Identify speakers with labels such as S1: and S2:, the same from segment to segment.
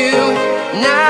S1: Heroes tonight.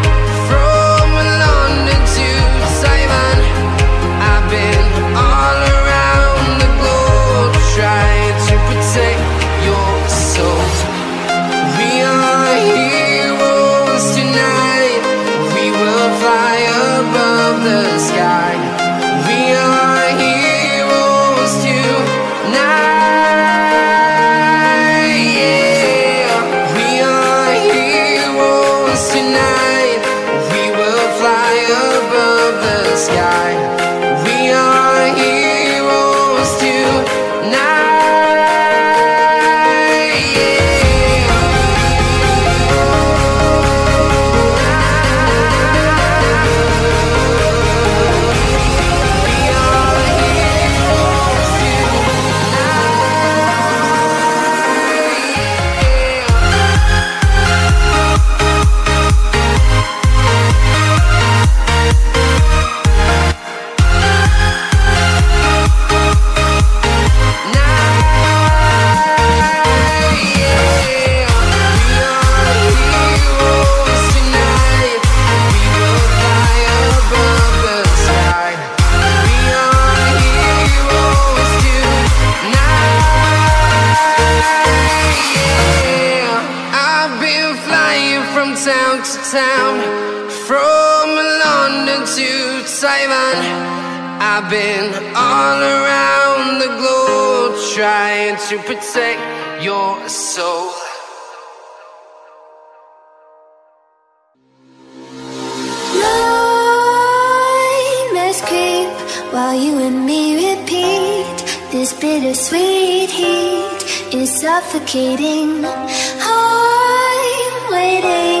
S1: town from London to Taiwan. I've been all around the globe trying to protect your soul.
S2: Creep while you and me repeat. This bittersweet heat is suffocating. I'm waiting